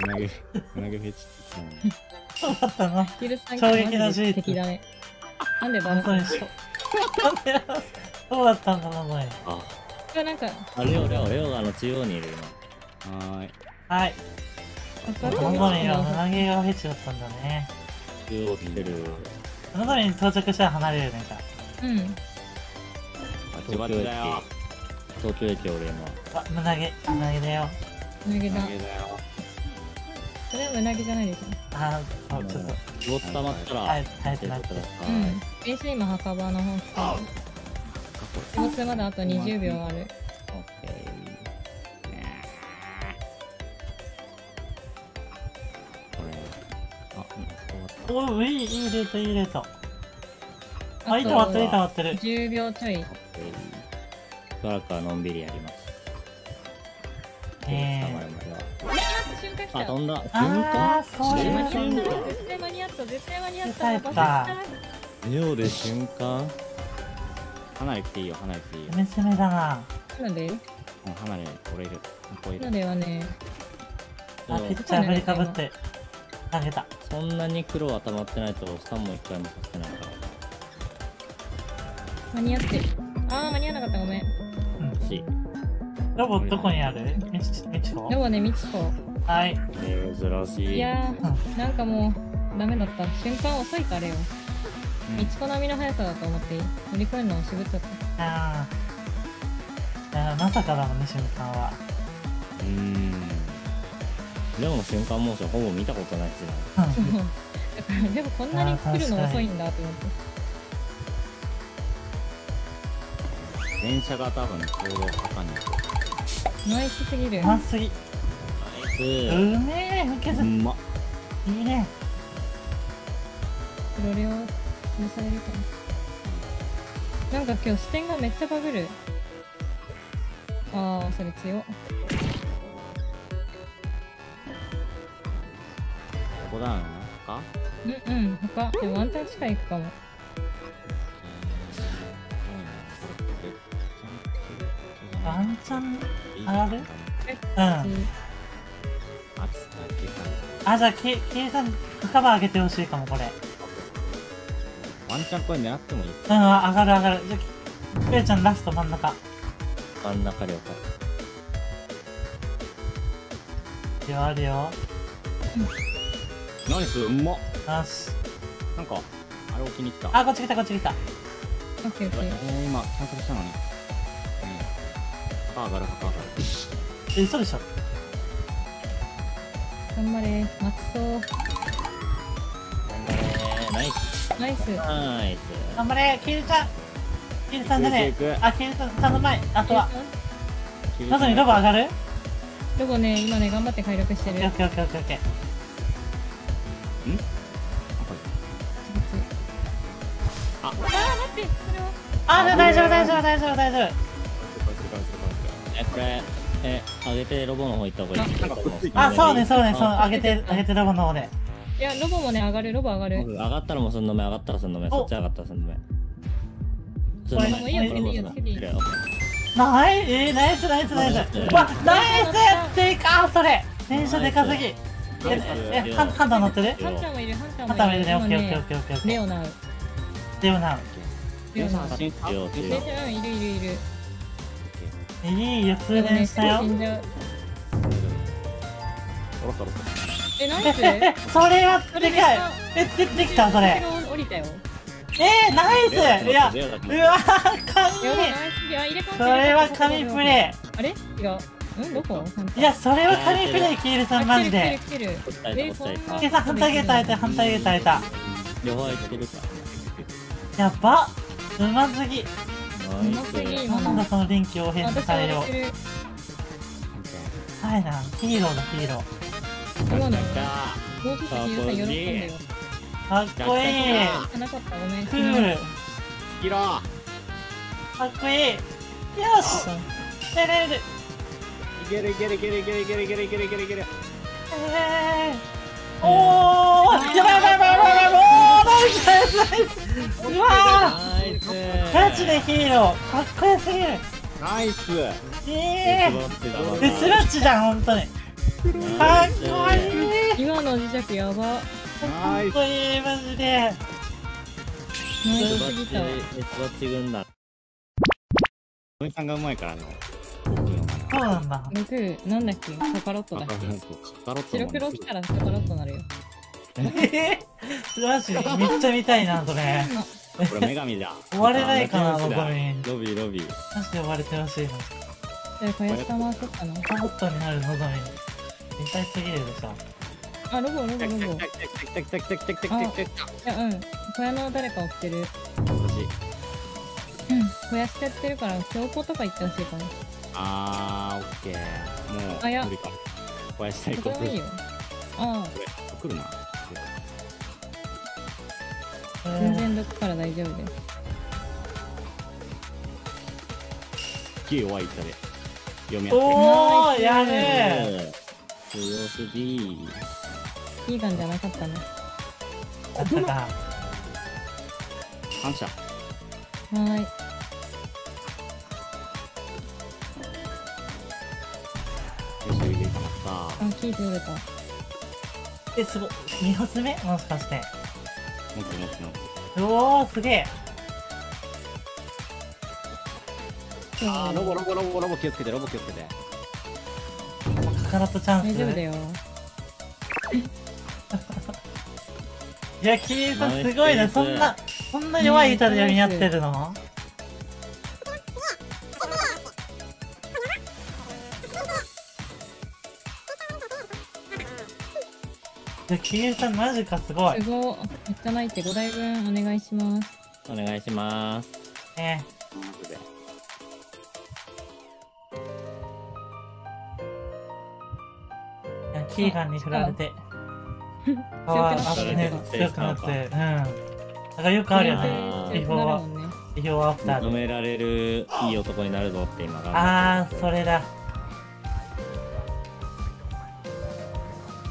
胸毛、胸毛フェチ 衝撃の事実敵だね。なんでバラ本当にしょ。なんでそうだったんだな、これ。あ、なんか、あ、レオ、レオ、レオがあの中央にいるはーい。はい。わかるのぞみは胸毛がフェチだったんだね。今。中央来てる。のぞみに到着したら離れるね、じゃうん。バチバチだよ。東京駅俺今。あ。あ、胸毛、胸毛だよ。胸毛だ。胸毛だよ。全部うなぎじゃないですああちょっとロッ溜まったら早くなってうん。AC 墓場の本もうすぐまだあと20秒ある。おおいいいいレートいいレート。あいたまってるいたまってる。10秒ちょい。しばらくはのんびりやります。えー。飛んだ。ー、あー、そういう間？に合った瞬間。絶対間に合った絶対間に合ったバレオで瞬間離れていいよ、離れていいよ。攻めだな。なんでうん、離れ、俺いる。ここいるなん。ではねあ、ピッチャー振りかぶって。投げた。そんなに黒は溜まってないとスタンも一回もさせてないから。間に合ってあー間に合わなかったごめんうん。し、ロボどこにあるみち、みちこでもねみちこはい。珍しい。いやーなんかもうダメだった瞬間遅いからよみちこ並みの速さだと思って乗り越えるのを渋っちゃったあー。いやまさかだもんね、瞬間は。うーん。レオの瞬間モーションほぼ見たことないしな。うんそうだからでもこんなに来るの遅いんだと思って電車が多分ちょうど坂に。ナイスすぎるまっすぎ。うめえ、受けス。ず。いうんま。いね。プロレオ潰されるかななんか今日視点がめっちゃバグるああそれ強っここだよな。かうんうん他でもワンチャン近いくかもワンチャン上がる？うん。あ、じゃあ、け、けいさん、カバー上げてほしいかも、これ。ワンチャンこれ狙ってもいいうん、上がる上がる。じゃあ、けいちゃんラスト真ん中。真ん中了解。いいよ、あるよ。ナイスうんまっよし。なんかあれ置きに来たあ、こっち来た、こっち来た。オッケーオッケーえー、今キャンセルしたのにうん墓上がる墓上がるえ、嘘でしょ。頑張れ松そう頑張れナイス。ナイスナイス。頑張れ、ケイルちゃん。ケイルさんじゃねあ、ケイルさん、の前。あとは。急にまさにロボ上がる？ロボね今ね頑張って快楽してるオッケーオッケーオッケーオッケー。ああー待ってそれはあ、大丈夫、大丈夫、大丈夫、大丈夫。え、これ、え、上げてロボの方行った方がいい。あ、そうね、そうね、そう、あ上げて、上げてロボの方で。いやロボもね上がるロボ上がる。上がったらもうその目、上がったらその目、お。そっち上がったらその目。そこれのもういいよつけていいよつけていいよナイえー、ナイス、ナイス、ナイス。うわ、ナイスでかー、それ。電車でかすぎ。え、え、ハンター乗ってる？ハンターもいるハンターハンターもいるね、オもいるッケーオッケーオッケーオッケー。レオナウレオナウ電車よ電車電車うんいるいるいるいいやつでしたよ。え、ナイスそれはでかい。え、出てきたそれ。えー、ナイス。いや、うわ神。それは神プレイ。あれ？違う。うん？どこ？いや、それは神プレイ、キールさんマジで。キールさん、反対ゲートあえた、反対ゲートあえた。弱いるか。やば。うますぎ。なん。だその臨機応変な私対応はでき。るはいな、ヒーローだ、ヒーロー。今の来たもうちょっとヒルさん。喜ん。でよかっこいい。クール。キロかっこいい。よし出れる。いけるいけるいけるいけるいけるいけるいけるいけるいけるえー、おーやばいやばいやばいやばいやばいおーナイスナイスナイスうわナイスー。ガチでヒーロー。かっこよすぎるナイスええスロッチ。だー、でスラッチじゃん、ほんとに。かっこいい。の磁石やば。かっこいいマジでナイスすぎたわ。チ、ミツバチ軍団。おみさんがうまいからねそうなんだ。僕なんだっけ？カカロットだっけ？なカカロット白黒来たらカカロットなるよ。えー、マジめっちゃ見たいなそれ。これ女神だ。終われないかなロビのぞみーロビーロビー。マジで終われてほしいな。じゃあ小安玉そっかなロボットになるのぞみ見たいすぎるでしょあ。ロボロボロボい来た来た来た来た来た来た来た来たうん小屋の誰か起きてる私うん小安ってやってるから強行とか行ってほしいかなあーオッケーもうあいや無理か小林最高どこでもいいよあ来るなあ全然どこから大丈夫です。すっげえ弱い板で。読み合っておーやるー強すぎいい感じじゃなかったね。あったか。反射はーい。よし入れた。あ聞いて折れた。えすごい。2発目？もしかして持つ持つ持つおおすげえ。あーロボロボロボロボ気をつけてロボ気をつけて。カカロットチャンス大丈夫だよ。いやキリンさんすごいな。そんなそんな弱い板で読み合ってるの？いやキリンさんマジかすごい。すごいめっちゃ泣いて5台分お願いします。お願いします。ね。マジでいやキーガンに振られて。強くなったあーあね強くなっ強くなっててうん。だからよくあるよね。強くビフォーは。なるもんね。ビフォーアフターで。求められるいい男になるぞって今頑あー張ってる。それだ。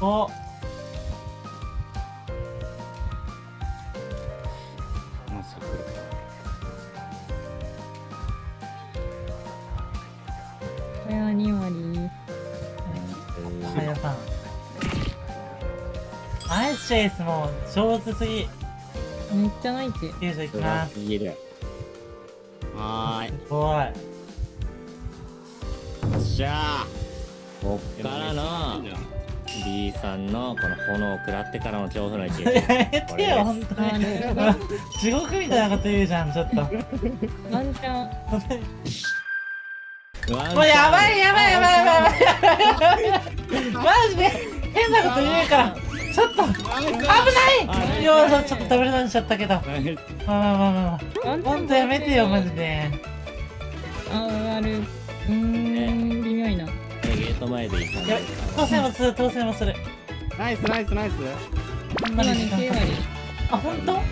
おれは2割。はやさんアイスチェイスも上手すぎ。めっちゃ泣いて90いきますすぎる。はーい。すごい。よっしゃこっからの。B さんのこの炎を食らってからの調布の一撃。やめてよ本当に。あね。地獄みたいなこと言うじゃんちょっと。もワンチャン うやばいやばいやばいやばいやばいやばい。やばいマジで変なこと言うから。ちょっと危ない！よーちょっとダブルダウンしちゃったけど。まあまあまあまあ。ほんとやめてよマジで。あ上がる。うーん微妙いな。ゲート前でいい感じやばい当選もする当選もする。ナイスナイスナイス。こんまだねなに時間9割あ本当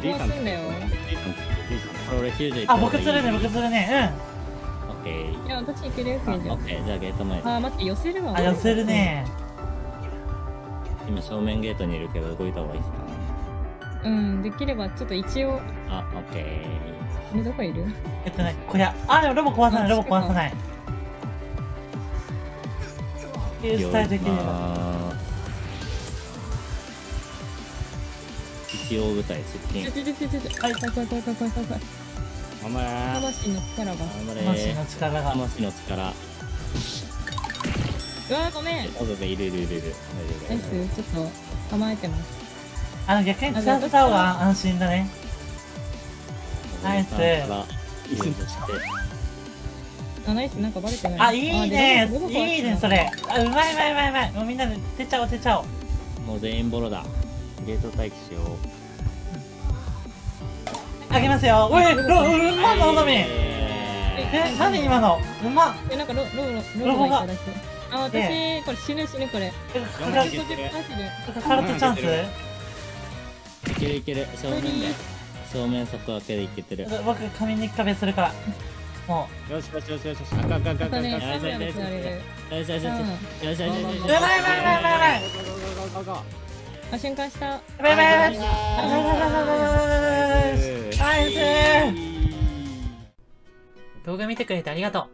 ？D さん。もうすんだよ。D さん。D さん。これ90いあ僕釣るね僕釣るね。オッケー。いや、私いけるよ、あ、オッケー。じゃあゲート前で。あ、待って、寄せるわ。あ、寄せるね。今、正面ゲートにいるけど、動いた方がいいですか？うん、できれば、ちょっと一応。あ、オッケー。こどこいる？えっとね、こりゃ、あ、ロボ壊さない、ロボ壊さない。っていうスタイルできれば。一応舞台出勤。ちょちょちょちょちょ、あ、怖い怖い怖い怖い怖い怖い。頑張れ。ー魂の力が。頑張れ。魂の力が。魂の力。うわーごめん。そうそういるいるいるいる。ナイス。ちょっと構えてます。あの逆に使わせた方が安心だね。ナイスあナイス。なんかバレてない？あいいね。いいねそれ。あうまいうまいうまいうまい。もうみんなで手ちゃおう手ちゃおう。もう全員ボロだ。ゲート待機しようあげますよ。おい。ロうまっのぞみええ何今の？うえなんかロロロロあ私これ死ぬ死ぬこれ。カラットチャンス？ーいけるいける正面で。正面底開けでいけてる。僕紙に壁するから。もよしよしよしよしよし。あかんあかんあかよしよしよし。よしよしよしよしううまいうまいうまいうまいあ瞬間した。やばいやばいやばい動画見てくれてありがとう。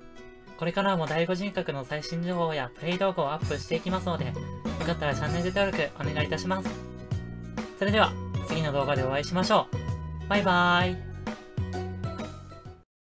これからも第5人格の最新情報やプレイ動画をアップしていきますので、よかったらチャンネル登録お願いいたします。それでは、次の動画でお会いしましょう。バイバーイ。